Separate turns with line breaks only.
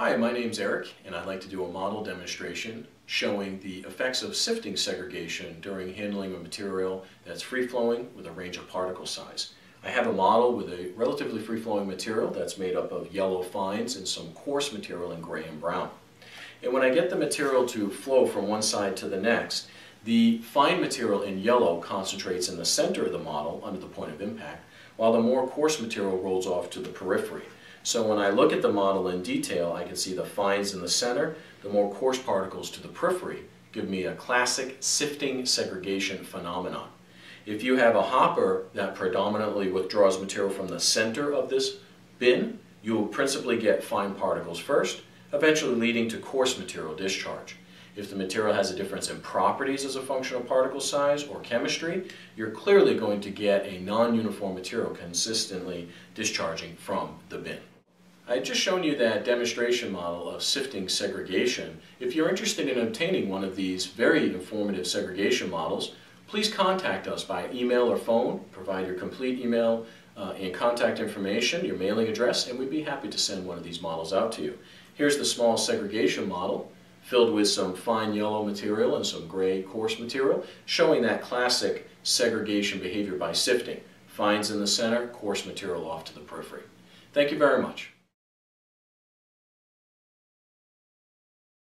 Hi, my name's Eric, and I'd like to do a model demonstration showing the effects of sifting segregation during handling a material that's free-flowing with a range of particle size. I have a model with a relatively free-flowing material that's made up of yellow fines and some coarse material in gray and brown. And when I get the material to flow from one side to the next, the fine material in yellow concentrates in the center of the model under the point of impact, while the more coarse material rolls off to the periphery. So when I look at the model in detail, I can see the fines in the center, the more coarse particles to the periphery give me a classic sifting segregation phenomenon. If you have a hopper that predominantly withdraws material from the center of this bin, you will principally get fine particles first, eventually leading to coarse material discharge. If the material has a difference in properties as a function of particle size or chemistry, you're clearly going to get a non-uniform material consistently discharging from the bin. I had just shown you that demonstration model of sifting segregation. If you're interested in obtaining one of these very informative segregation models, please contact us by email or phone. Provide your complete email uh, and contact information, your mailing address, and we'd be happy to send one of these models out to you. Here's the small segregation model filled with some fine yellow material and some gray coarse material, showing that classic segregation behavior by sifting. Fines in the center, coarse material off to the periphery. Thank you very much.